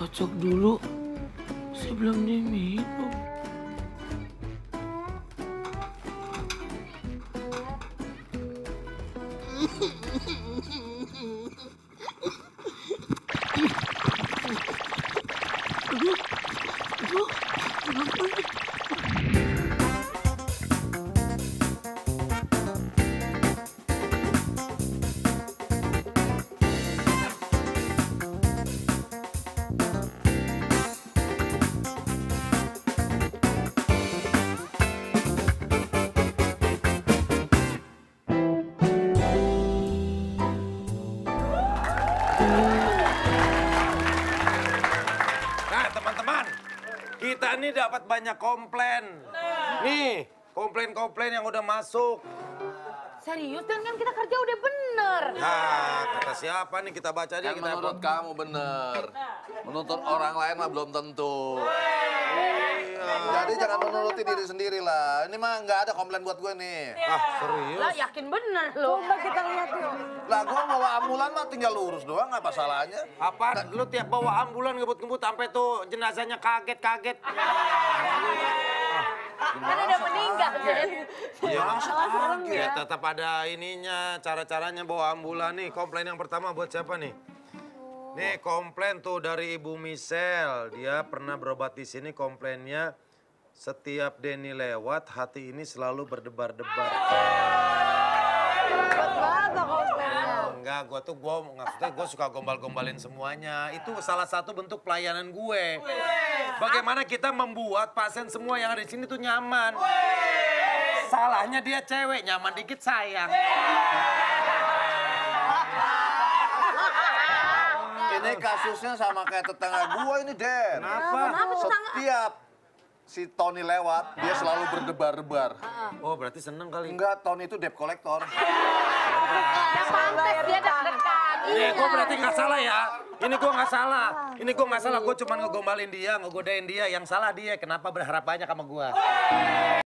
Kocok dulu sebelum diminum. Mm-hmm. ini dapat banyak komplain. Nih, komplain-komplain yang udah masuk. Serius dan kan kita kerja udah bener. Nah, kata siapa nih kita baca aja Yang kita menurut kamu bener. Menuntut orang lain mah belum tentu. Jadi jangan menuruti diri sendiri lah. Ini mah nggak ada komplain buat gue nih. Ah, serius? Lah yakin bener loh. Coba kita lihat yuk. Lah gue bawa ambulan mah tinggal lurus doang, apa salahnya? Apa? Lu tiap bawa ambulan ngebut-ngebut sampai tuh jenazahnya kaget-kaget. Kan udah meninggal. Den. Iya, serem ya ya. tetap ada ininya, cara-caranya bawa ambulan nih. Komplain yang pertama buat siapa nih? Nih komplain tuh dari Ibu Michelle. Dia pernah berobat di sini komplainnya setiap Denny lewat hati ini selalu berdebar-debar. Enggak, gua tuh gua maksudnya gua suka gombal-gombalin semuanya. Itu salah satu bentuk pelayanan gue. Bagaimana kita membuat pasien semua yang ada di sini tuh nyaman. Salahnya dia cewek, nyaman dikit sayang. Ini kasusnya sama kayak tetangga gua ini, Den. Kenapa? Kenapa tetangga? Setiap si Tony lewat, dia selalu berdebar-debar. Oh, berarti seneng kali. Enggak, Tony itu debt collector. Yang pantas dia deg-degan. Nih, Iya. gue berarti nggak salah ya. Ini gue nggak salah. Ini gue nggak salah. Gue cuma ngegombalin dia, ngegodain dia. Yang salah dia. Kenapa berharap banyak sama gue?